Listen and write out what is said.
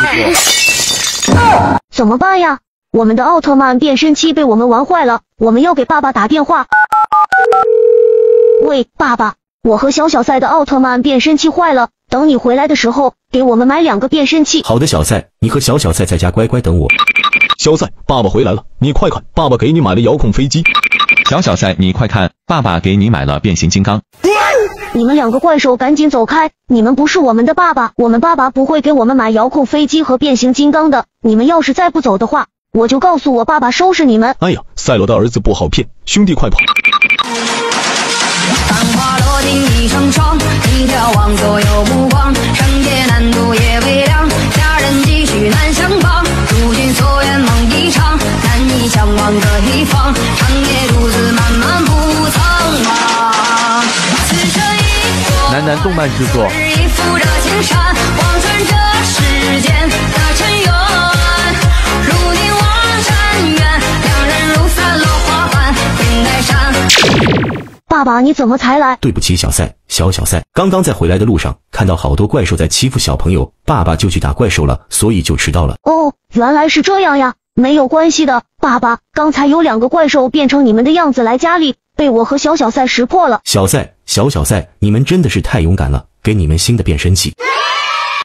怎么办呀？我们的奥特曼变身器被我们玩坏了，我们要给爸爸打电话。喂，爸爸，我和小小赛的奥特曼变身器坏了，等你回来的时候，给我们买两个变身器。好的，小赛，你和小小赛在家乖乖等我。小赛，爸爸回来了，你快看，爸爸给你买了遥控飞机。小小赛，你快看，爸爸给你买了变形金刚。你们两个怪兽赶紧走开！你们不是我们的爸爸，我们爸爸不会给我们买遥控飞机和变形金刚的。你们要是再不走的话，我就告诉我爸爸收拾你们。哎呀，赛罗的儿子不好骗，兄弟快跑！繁花落尽一成双，一眺望所有目光。难渡夜微凉，佳人几许难相帮。如君所愿梦一场，难以相忘这一方。落花瓣，天台山。爸爸，你怎么才来？对不起，小赛，小小赛，刚刚在回来的路上看到好多怪兽在欺负小朋友，爸爸就去打怪兽了，所以就迟到了。哦，原来是这样呀，没有关系的，爸爸。刚才有两个怪兽变成你们的样子来家里，被我和小小赛识破了。小赛，小小赛，你们真的是太勇敢了，给你们新的变身器。